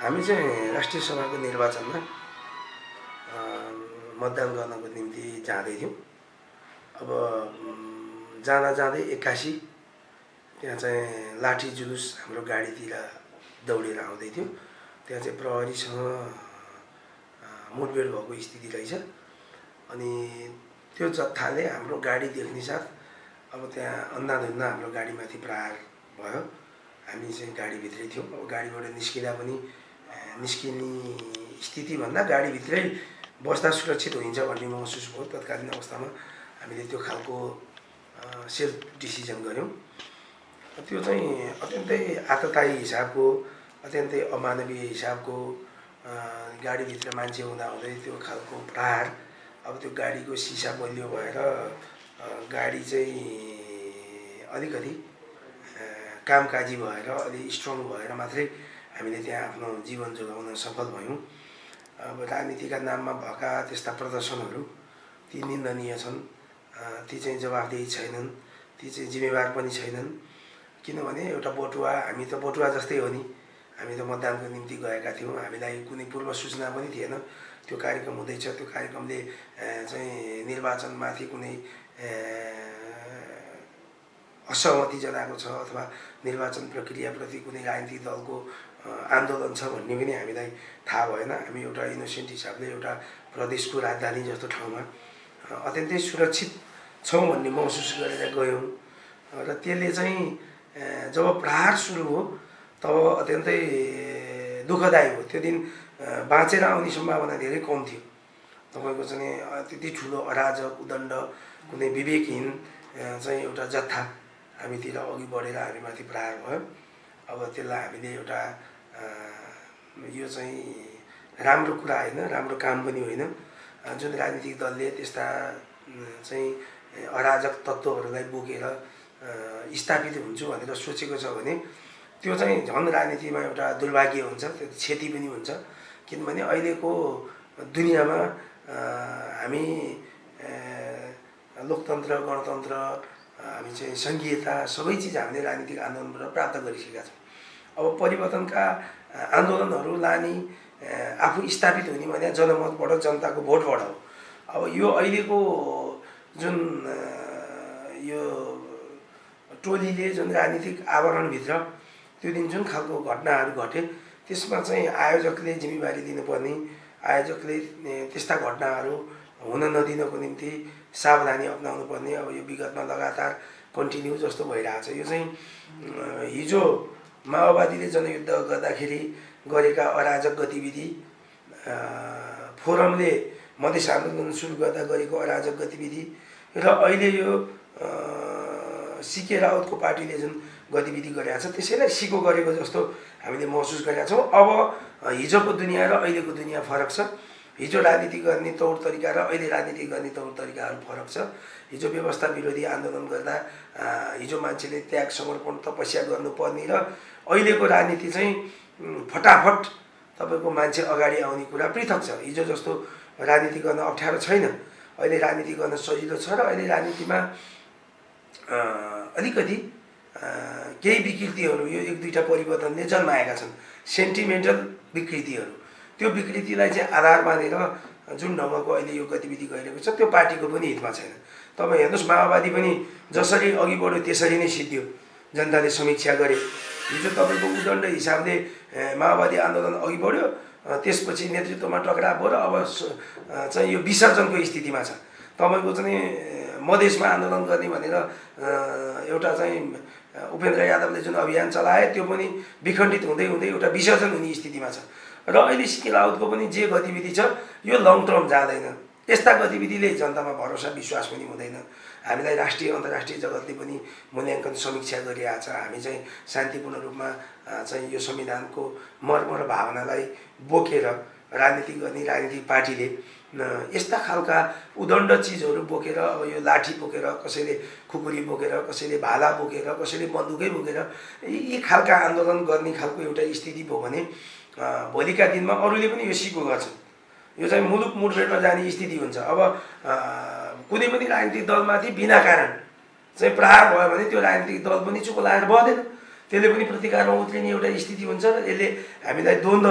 हामी चाहिँ राष्ट्रिय सभाको निर्वाचनमा मतदान गर्नको निम्ति जाँदैथ्यौँ। अब जाँदा जाँदै एक्कासी त्यहाँ चाहिँ लाठी जुलुस हाम्रो गाडीतिर दौडेर आउँदै थियो त्यहाँ चाहिँ प्रहरीसँग मुठभेड भएको स्थिति रहेछ। अनि त्यो जत्थाले हाम्रो गाडी देख्ने साथ अब त्यहाँ अन्धाधुन्दा हाम्रो गाडीमाथि प्रहार भयो। हामी चाहिँ गाडीभित्रै थियौँ। अब गाडीबाट निस्किँदा पनि निस्किने स्थितिभन्दा गाडीभित्रै बस्दा सुरक्षित हुन्छ भन्ने महसुस भयो तत्कालीन अवस्थामा। हामीले त्यो खालको सेल्फ डिसिजन गऱ्यौँ। त्यो चाहिँ अत्यन्तै आततायी हिसाबको अत्यन्तै अमानवीय हिसाबको गाडीभित्र मान्छे हुँदा हुँदै त्यो खालको प्रहार अब त्यो गाडीको सिसा बलियो भएर गाडी चाहिँ अलिकति कामकाजी भएर अलि स्ट्रङ भएर मात्रै हामीले त्यहाँ आफ्नो जीवन जोगाउन सफल भयौँ। अब राजनीतिका नाममा भएका त्यस्ता प्रदर्शनहरू ती निन्दनीय छन्। ती चाहिँ जवाफदेही छैनन् ती चाहिँ जिम्मेवार पनि छैनन्। किनभने एउटा बटुवा हामी त बटुवा जस्तै हो नि। हामी त मतदानको निम्ति गएका थियौँ। हामीलाई कुनै पूर्व सूचना पनि थिएन। त्यो कार्यक्रम हुँदैछ। त्यो कार्यक्रमले चाहिँ निर्वाचनमाथि कुनै असहमति जनाएको छ अथवा निर्वाचन प्रक्रियाप्रति कुनै राजनीतिक दलको आन्दोलन छ भन्ने पनि हामीलाई थाहा भएन। हामी एउटा इनोसेन्ट हिसाबले एउटा प्रदेशको राजधानी जस्तो ठाउँमा अत्यन्तै सुरक्षित छौँ भन्ने महसुस गरेर गयौँ। र त्यसले चाहिँ जब प्रहार सुरु हो तब अत्यन्तै दुःखदायी हो। त्यो दिन बाँचेर आउने सम्भावना धेरै कम थियो। तपाईँको चाहिँ त्यति ठुलो अराजक उदण्ड कुनै विवेकहीन चाहिँ एउटा जत्था हामीतिर अघि बढेर हामीमाथि प्रहार भयो। अब त्यसलाई हामीले एउटा यो चाहिँ राम्रो कुरा होइन राम्रो काम पनि होइन। जुन राजनीतिक दलले त्यस्ता चाहिँ अराजक तत्त्वहरूलाई बोकेर स्थापित हुन्छु भनेर सोचेको छ भने त्यो चाहिँ झन् राजनीतिमा एउटा दुर्भाग्य हुन्छ त्यो क्षति पनि हुन्छ। किनभने अहिलेको दुनियाँमा हामी लोकतन्त्र गणतन्त्र हामी चाहिँ सङ्घीयता सबै चिज हामीले राजनीतिक आन्दोलनबाट प्राप्त गरिसकेका छौँ। अब परिवर्तनका आन्दोलनहरू लाने आफू स्थापित हुने भने जनमतबाट जनताको भोटबाट हो। अब यो अहिलेको जुन यो टोलीले जुन राजनीतिक आवरणभित्र त्यो दिन जुन खालको घटनाहरू घटे त्यसमा चाहिँ आयोजकले जिम्मेवारी दिनुपर्ने आयोजकले त्यस्ता घटनाहरू हुन नदिनको निम्ति सावधानी अप्नाउनु पर्ने अब यो विगतमा लगातार कन्टिन्यू जस्तो भइरहेछ। यो चाहिँ हिजो माओवादीले जनयुद्ध गर्दाखेरि गरेका अराजक गतिविधि फोरमले मधेस आन्दोलन सुरु गर्दा गरेको अराजक गतिविधि र अहिले यो सिके रावतको पार्टीले जुन गतिविधि गरेका छ त्यसैलाई सिको गरेको जस्तो हामीले महसुस गरेका छौँ। अब हिजोको दुनियाँ र अहिलेको दुनियाँ फरक छ। हिजो राजनीति गर्ने तौर तरिका र अहिले राजनीति गर्ने तौर तरिकाहरू फरक छ। हिजो व्यवस्था विरोधी आन्दोलन गर्दा हिजो मान्छेले त्याग समर्पण तपस्या गर्नुपर्ने र अहिलेको राजनीति चाहिँ फटाफट तपाईँको मान्छे अगाडि आउने कुरा पृथक छ। हिजो जस्तो राजनीति गर्न अप्ठ्यारो छैन। अहिले राजनीति गर्न सजिलो छ र अहिले राजनीतिमा अलिकति केही विकृतिहरू यो एक दुईवटा परिवर्तनले जन्माएका छन्। सेन्टिमेन्टल विकृतिहरू। त्यो विकृतिलाई चाहिँ आधार मानेर जुन ढङ्गको अहिले यो गतिविधि गरिरहेको छ त्यो पार्टीको पनि हितमा छैन। तपाईँ हेर्नुहोस् माओवादी पनि जसरी अघि बढ्यो त्यसरी नै सिद्धियो। जनताले समीक्षा गरे। हिजो तपाईँको उदण्ड हिसाबले माओवादी आन्दोलन अघि बढ्यो त्यसपछि नेतृत्वमा टक्राव भयो र अब चाहिँ यो विसर्जनको स्थितिमा छ। तपाईँको चाहिँ मधेसमा आन्दोलन गर्ने भनेर एउटा चाहिँ उपेन्द्र यादवले जुन अभियान चलाए त्यो पनि विखण्डित हुँदै हुँदै एउटा विसर्जन हुने स्थितिमा छ। र अहिले सिक्किम राउतको पनि जे गतिविधि छ यो लङ टर्म जाँदैन। यस्ता गतिविधिले जनतामा भरोसा विश्वास पनि हुँदैन। हामीलाई राष्ट्रिय अन्तर्राष्ट्रिय जगतले पनि मूल्याङ्कन समीक्षा गरिरहेको छ। हामी चाहिँ शान्तिपूर्ण रूपमा चाहिँ यो संविधानको मर्म र भावनालाई बोकेर राजनीति गर्ने राजनीतिक पार्टीले यस्ता खालका उदण्ड चिजहरू बोकेर अब यो लाठी बोकेर कसैले खुकुरी बोकेर कसैले भाला बोकेर कसैले बन्दुकै बोकेर यी खालका आन्दोलन गर्ने खालको एउटा स्थिति भयो भने भोलिका दिनमा अरूले पनि यो सिको गर्छन्। यो चाहिँ मुलुक मुठभेडमा जाने स्थिति हुन्छ। अब कुनै पनि राजनीतिक दलमाथि बिना कारण चाहिँ प्रहार भयो भने त्यो राजनीतिक दल पनि चुप लागेर बढ्दैन त्यसले पनि प्रतिकारमा उत्रिने एउटा स्थिति हुन्छ र यसले हामीलाई द्वन्द्व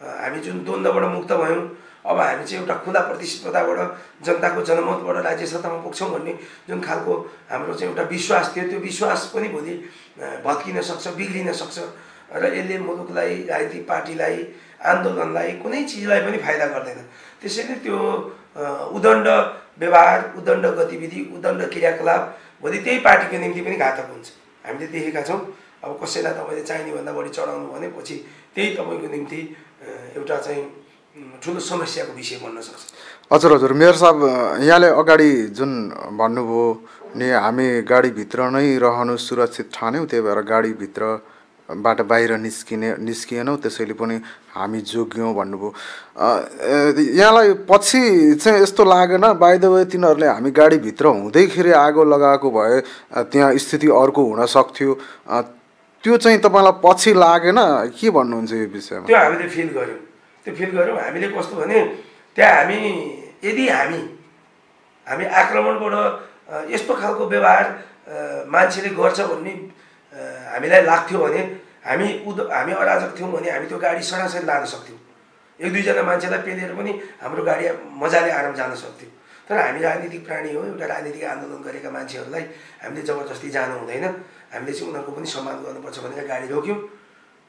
हामी जुन द्वन्द्वबाट मुक्त भयौँ अब हामी चाहिँ एउटा खुला प्रतिस्पर्धाबाट जनताको जनमतबाट राज्य सत्तामा पुग्छौँ भन्ने जुन खालको हाम्रो चाहिँ एउटा विश्वास थियो त्यो विश्वास पनि भोलि भत्किन सक्छ बिग्रिन सक्छ। र यसले मुलुकलाई राजनीतिक पार्टीलाई आन्दोलनलाई कुनै चिजलाई पनि फाइदा गर्दैन। त्यसैले त्यो उदण्ड व्यवहार उदण्ड गतिविधि उदण्ड क्रियाकलाप भोलि त्यही पार्टीको निम्ति पनि घातक हुन्छ। हामीले देखेका छौँ। अब कसैलाई तपाईँले चाहिने भन्दा बढी चढाउनु भने पछि त्यही तपाईँको निम्ति एउटा चाहिँ ठुलो समस्याको विषय बन्न सक्छ। हजुर हजुर। मेयर साहब यहाँले अगाडि जुन भन्नुभयो नि हामी गाडीभित्र नै रहनु सुरक्षित ठान्यौँ त्यही भएर गाडीभित्र बाट बाहिर निस्किने निस्किएनौँ त्यसैले पनि हामी जोग्यौँ भन्नुभयो। यहाँलाई पछि चाहिँ यस्तो लागेन? बाहिर वे तिनीहरूले हामी गाडीभित्र हुँदैखेरि आगो लगाएको भए त्यहाँ स्थिति अर्को हुन सक्थ्यो। त्यो चाहिँ तपाईँलाई पछि लागेन? के भन्नुहुन्छ यो विषयमा? त्यो हामीले फिल गऱ्यौँ। त्यो फिल गऱ्यौँ। हामीले कस्तो भने त्यहाँ हामी यदि हामी हामी आक्रमणबाट यस्तो खालको व्यवहार मान्छेले गर्छ भन्ने हामीलाई लाग्थ्यो भने हामी उद हामी अराजक थियौँ भने हामी त्यो गाडी सरासरी लान सक्थ्यौँ। एक दुईजना मान्छेलाई पेलेर पनि हाम्रो गाडी मजाले आराम जान सक्थ्यौँ। तर हामी राजनीतिक प्राणी हो एउटा राजनीतिक आन्दोलन गरेका मान्छेहरूलाई हामीले जबरजस्ती जानु हुँदैन। हामीले चाहिँ उनीहरूको पनि सम्मान गर्नुपर्छ भनेर गाडी रोक्यौँ।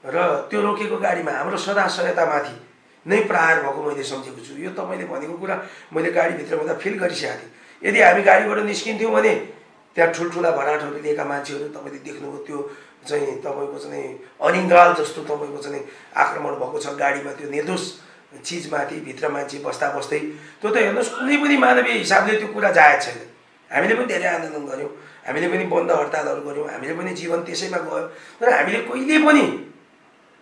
र त्यो रोकेको गाडीमा हाम्रो सदा सहायतामाथि नै प्रहार भएको मैले सम्झेको छु। यो तपाईँले भनेको कुरा मैले गाडीभित्र हुँदा फिल गरिसकेको थिएँ। यदि हामी गाडीबाट निस्किन्थ्यौँ भने त्यहाँ ठुल्ठुला भराटहरू लिएका मान्छेहरू तपाईँले देख्नुभयो त्यो चाहिँ तपाईँको चाहिँ अनिङ्गाल जस्तो तपाईँको चाहिँ आक्रमण भएको छ गाडीमा त्यो निर्दोष चिजमाथि भित्र मान्छे बस्दा बस्दै। त्यो त हेर्नुहोस् कुनै पनि मानवीय हिसाबले त्यो कुरा जायज छैन। हामीले पनि धेरै आन्दोलन गऱ्यौँ हामीले पनि बन्द हडतालहरू गऱ्यौँ हामीले पनि जीवन त्यसैमा गयो। तर हामीले कहिले पनि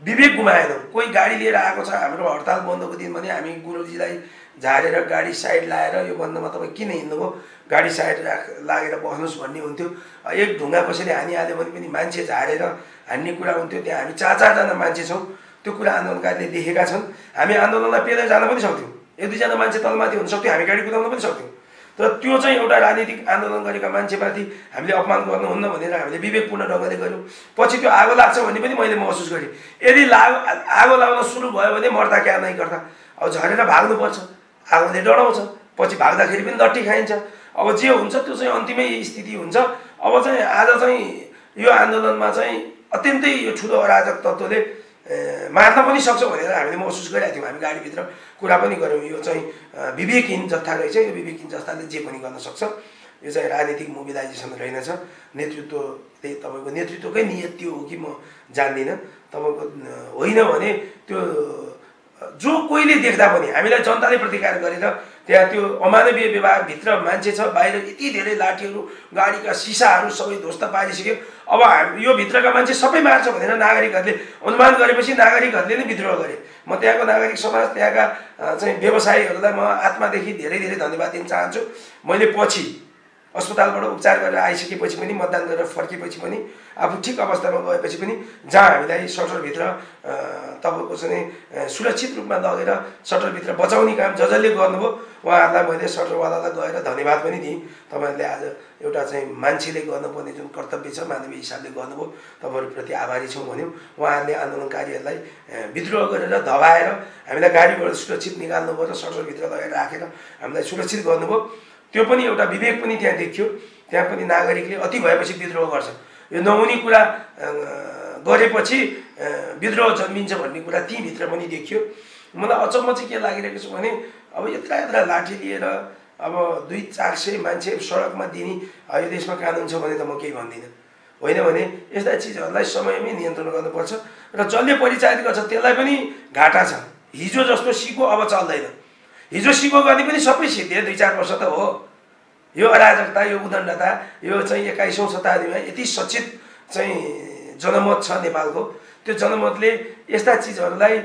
विवेक गुमाएनौँ। कोही गाडी लिएर आएको छ हाम्रो हडताल बन्दको दिन भने हामी गुरुजीलाई झारेर गाडी साइड लाएर यो बन्दमा तपाईँ किन हिँड्नुभयो? गाडी साइड राख लागेर बस्नुहोस् भन्ने हुन्थ्यो। एक ढुङ्गा कसैले हानिहाल्यो भने पनि मान्छे झारेर हान्ने कुरा हुन्थ्यो। त्यहाँ हामी चार चारजना मान्छे छौँ। त्यो कुरा आन्दोलनकारीले देखेका छन्। हामी आन्दोलनलाई पेलेर जान पनि सक्थ्यौँ। एक दुईजना मान्छे तलमाथि हुन सक्थ्यो। हामी गाडी कुदाउन पनि सक्थ्यौँ। तर त्यो चाहिँ एउटा राजनीतिक आन्दोलन गरेका मान्छेमाथि हामीले अपमान गर्नुहुन्न भनेर हामीले विवेकपूर्ण ढङ्गले गऱ्यौँ पछि त्यो आगो लाग्छ भन्ने पनि मैले महसुस गरेँ। यदि लाग आगो लगाउन सुरु भयो भने मर्दा क्या नै गर्दा? अब झरेर भाग्नुपर्छ। आगोले डढाउँछ। पछि भाग्दाखेरि पनि लट्ठी खाइन्छ। अब जे हुन्छ त्यो चाहिँ अन्तिमै स्थिति हुन्छ। अब चाहिँ आज चाहिँ यो आन्दोलनमा चाहिँ अत्यन्तै यो ठुलो अराजक तत्त्वले मार्न पनि सक्छ भनेर हामीले महसुस गरिरहेको थियौँ। हामी गाडीभित्र कुरा पनि गऱ्यौँ। यो चाहिँ विवेकहीन जत्था रहेछ। यो विवेकहीन जत्थाले जे पनि गर्न सक्छ। यो चाहिँ राजनीतिक मोबिलाइजेसन रहेनछ। नेतृत्वले तपाईँको नेतृत्वकै नियत त्यो हो कि म जान्दिनँ। तपाईँको होइन भने त्यो जो कोहीले देख्दा पनि हामीलाई जनताले प्रतिकार गरेर त्यहाँ त्यो अमानवीय व्यवहारभित्र मान्छे छ बाहिर यति धेरै लाठीहरू गाडीका सिसाहरू सबै ध्वस्त पारिसक्यो। अब हामी यो भित्रका मान्छे सबै मार्छ भनेर नागरिकहरूले अनुमान गरेपछि नागरिकहरूले नै विद्रोह गरे। म त्यहाँको नागरिक समाज त्यहाँका चाहिँ व्यवसायीहरूलाई म आत्मादेखि धेरै धेरै धन्यवाद दिन चाहन्छु। मैले पछि अस्पतालबाट उपचार गरेर आइसकेपछि पनि मतदान गरेर फर्केपछि पनि आफू ठिक अवस्थामा गएपछि पनि जहाँ हामीलाई सटरभित्र तपाईँको चाहिँ सुरक्षित रूपमा लगेर सटरभित्र बचाउने काम ज जसले गर्नुभयो उहाँहरूलाई मैले सटरवालालाई गएर धन्यवाद पनि दिएँ। तपाईँहरूले आज एउटा चाहिँ मान्छेले गर्नुपर्ने जुन कर्तव्य छ मानवीय हिसाबले गर्नुभयो तपाईँहरूप्रति आभारी छौँ भन्यौँ। उहाँहरूले आन्दोलनकारीहरूलाई विद्रोह गरेर धबाएर हामीलाई गाडीबाट सुरक्षित निकाल्नुभयो र सटरभित्र लगेर राखेर हामीलाई सुरक्षित गर्नुभयो। त्यो पनि एउटा विवेक पनि त्यहाँ देखियो। त्यहाँ पनि नागरिकले अति भएपछि विद्रोह गर्छ। यो नहुने कुरा गरेपछि विद्रोह जन्मिन्छ भन्ने कुरा तीभित्र पनि देखियो। मलाई अचम्म चाहिँ के लागिरहेको छ भने अब यत्र यत्र लाठी लिएर अब दुई चार सय मान्छे सडकमा दिने यो देशमा कानुन छ भने त म केही भन्दिनँ। होइन भने यस्ता चिजहरूलाई समयमै नियन्त्रण गर्नुपर्छ र जसले परिचालित गर्छ त्यसलाई पनि घाटा छ। हिजो जस्तो सिको अब चल्दैन। हिजो सिको गर्ने पनि सबै सिद्धे दुई चार वर्ष त हो। यो अराजकता यो उदण्डता यो चाहिँ एक्काइसौँ शताब्दीमा यति सचेत चाहिँ जनमत छ नेपालको। त्यो जनमतले यस्ता चिजहरूलाई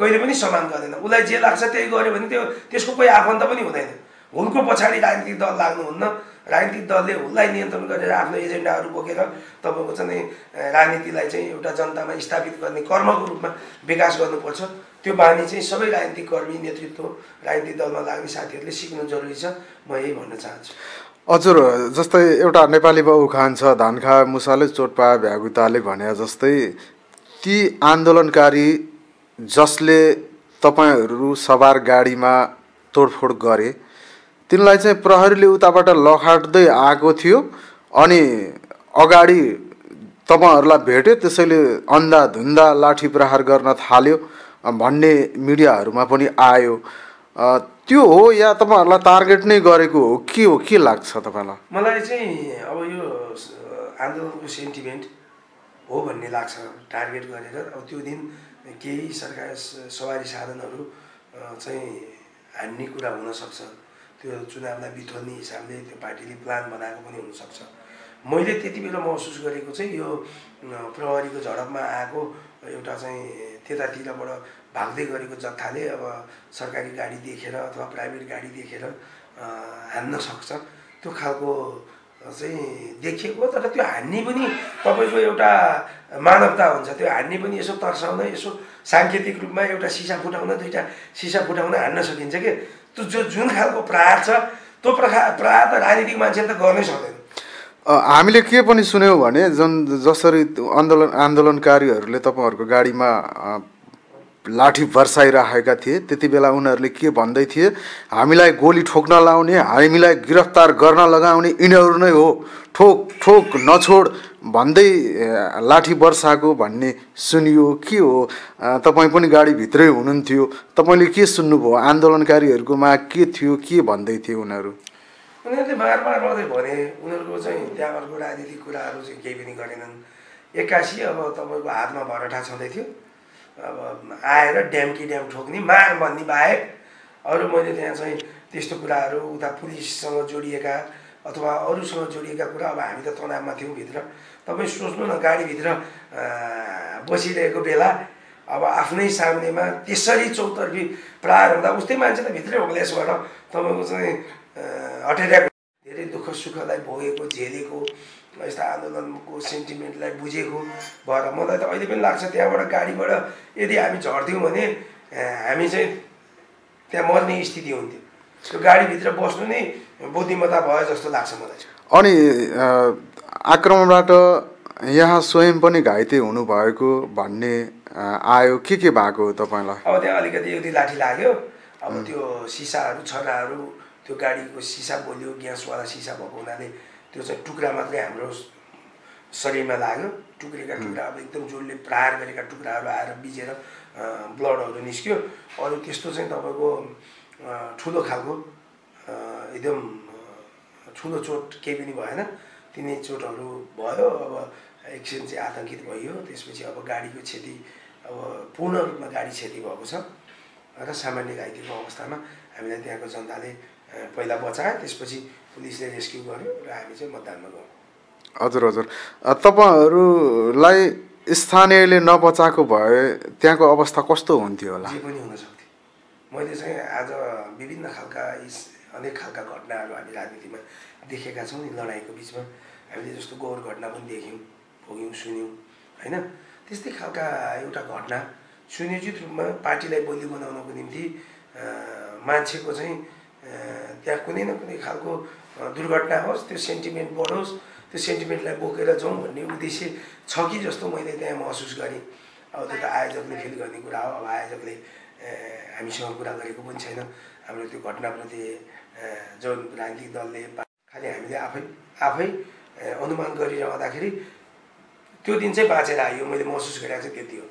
कहिले पनि सम्मान गर्दैन। उसलाई जे लाग्छ त्यही गर्यो भने त्यो त्यसको कोही आफन्त पनि हुँदैन। हुलको पछाडि राजनीतिक दल लाग्नुहुन्न। राजनीतिक दलले हुललाई नियन्त्रण गरेर आफ्नो एजेन्डाहरू बोकेर तपाईँको चाहिँ राजनीतिलाई चाहिँ एउटा जनतामा स्थापित गर्ने कर्मको रूपमा विकास गर्नुपर्छ। त्यो बानी चाहिँ सबै राजनीतिक कर्मी नेतृत्व राजनीतिक दलमा लाग्ने साथीहरूले सिक्नु जरुरी छ। म यही भन्न चाहन्छु। हजुर जस्तै एउटा नेपालीमा उखान छ धान खा मुसाले चोट पाए भ्यागुताले भने जस्तै ती आन्दोलनकारी जसले तपाईँहरू सवार गाडीमा तोडफोड गरे तिनलाई चाहिँ प्रहरीले उताबाट लखाट्दै आएको थियो अनि अगाडि तपाईँहरूलाई भेट्यो त्यसैले अन्धाधुन्दा लाठी प्रहार गर्न थाल्यो। भन्ने मिडियाहरूमा पनि आयो। त्यो हो या तपाईँहरूलाई टार्गेट नै गरेको हो? के हो? के लाग्छ तपाईँलाई? मलाई चाहिँ अब यो आन्दोलनको सेन्टिमेन्ट हो भन्ने लाग्छ टार्गेट गरेर। अब त्यो दिन केही सरकार सवारी साधनहरू चाहिँ हान्ने कुरा हुनसक्छ। त्यो चुनावलाई बिथोल्ने हिसाबले त्यो पार्टीले प्लान बनाएको पनि हुनसक्छ। मैले त्यति बेला महसुस गरेको चाहिँ यो प्रहरीको झडपमा आएको एउटा चाहिँ त्यतातिरबाट भाग्दै गरेको जत्थाले अब सरकारी गाडी देखेर अथवा प्राइभेट गाडी देखेर हान्न सक्छ। त्यो खालको चाहिँ देखिएको तर त्यो हान्ने पनि तपाईँको एउटा मानवता हुन्छ। त्यो हान्ने पनि यसो तर्साउन यसो साङ्केतिक रूपमा एउटा सिसा फुटाउन दुइटा सिसा फुटाउन हान्न सकिन्छ कि? त्यो जो जुन खालको प्रहार छ त्यो प्रखा प्रहार त राजनीतिक मान्छेले त गर्नै सक्दैन। हामीले के पनि सुन्यौँ भने जुन जसरी आन्दोलन आन्दोलनकारीहरूले तपाईँहरूको गाडीमा लाठी बर्साइराखेका थिए त्यति बेला उनीहरूले के भन्दै थिए हामीलाई गोली ठोक्न लाउने हामीलाई गिरफ्तार गर्न लगाउने यिनीहरू नै हो। ठोक ठोक नछोड भन्दै लाठी वर्षाको भन्ने सुनियो के हो? तपाईँ पनि गाडीभित्रै हुनुहुन्थ्यो। तपाईँले के सुन्नुभयो? आन्दोलनकारीहरूकोमा के थियो? के भन्दै थिए उनीहरू? उनीहरूले मार मात्रै भने उनीहरूको चाहिँ त्यहाँको राजनीतिक कुराहरू चाहिँ केही पनि गरेनन्। एक्कासी अब तपाईँको हातमा भरठा छँदै थियो। अब आएर ड्याम्की ड्याम ठोक्ने मार भन्ने बाहेक अरू मैले त्यहाँ चाहिँ त्यस्तो कुराहरू उता पुलिससँग जोडिएका अथवा अरूसँग जोडिएका कुरा अब हामी त तनावमा थियौँ भित्र। तपाईँ सोच्नु न गाडीभित्र बसिरहेको बेला अब आफ्नै सामनेमा त्यसरी चौतर्फी प्रहार हुँदा उस्तै मान्छे त भित्रै होग्लेसबाट तपाईँको चाहिँ अटेरियाको धेरै दुःख सुखलाई भोगेको झेलेको यस्ता आन्दोलनको सेन्टिमेन्टलाई बुझेको भएर मलाई त अहिले पनि लाग्छ त्यहाँबाट गाडीबाट यदि हामी झर्थ्यौँ भने हामी चाहिँ त्यहाँ मर्ने स्थिति हुन्थ्यो। त्यो गाडीभित्र बस्नु नै बुद्धिमत्ता भयो जस्तो लाग्छ मलाई। अनि आक्रमणबाट यहाँ स्वयं पनि घाइते हुनुभएको भन्ने आयो। के के भएको तपाईँलाई? अब त्यहाँ अलिकति एउटी लाठी लाग्यो। अब त्यो सिसाहरू छराहरू त्यो गाडीको सिसा बोल्यो ग्यासवाला सिसा भएको हुनाले त्यो चाहिँ टुक्रा मात्रै हाम्रो शरीरमा लाग्यो। टुक्रेका टुक्रा अब एकदम जोडले प्रहार गरेका टुक्राहरू आएर बिजेर ब्लडहरू निस्क्यो। अरू त्यस्तो चाहिँ तपाईँको ठुलो खालको एकदम ठुलो चोट केही पनि भएन। तिनै चोटहरू भयो अब एकछिन चाहिँ आतङ्कित भइयो। त्यसपछि अब गाडीको क्षति अब पूर्ण रूपमा गाडी क्षति भएको छ। र सामान्य घाइतेको अवस्थामा हामीलाई त्यहाँको जनताले पहिला बचायो त्यसपछि पुलिसले रेस्क्यु गर्यो र हामी चाहिँ मतदानमा गयौँ। हजुर हजुर। तपाईँहरूलाई स्थानीयले नबचाएको भए त्यहाँको अवस्था कस्तो हुन्थ्यो होला? जे पनि हुन सक्थ्यो मैले चाहिँ आज विभिन्न खालका अनेक खालका घटनाहरू हामी राजनीतिमा देखेका छौँ नि लडाइँको बिचमा। हामीले जस्तो गौर घटना पनि देख्यौँ भोग्यौँ सुन्यौँ होइन? त्यस्तै खालका एउटा घटना। सुनियोजित रूपमा पार्टीलाई बलियो बनाउनको निम्ति मान्छेको चाहिँ त्यहाँ कुनै न कुनै खालको दुर्घटना होस् त्यो सेन्टिमेन्ट बढोस् त्यो सेन्टिमेन्टलाई बोकेर जाउँ भन्ने उद्देश्य छ कि जस्तो मैले त्यहाँ महसुस गरेँ। अब त्यो त आयोजकले फिल गर्ने कुरा हो अब आयोजकले हामीसँग कुरा गरेको पनि छैन। हाम्रो त्यो घटनाप्रति जुन राजनीतिक दलले खालि हामीले आफै आफै अनुमान गरिरहँदाखेरि त्यो दिन चाहिँ बाँचेर आयो मैले महसुस गरेको चाहिँ त्यति हो।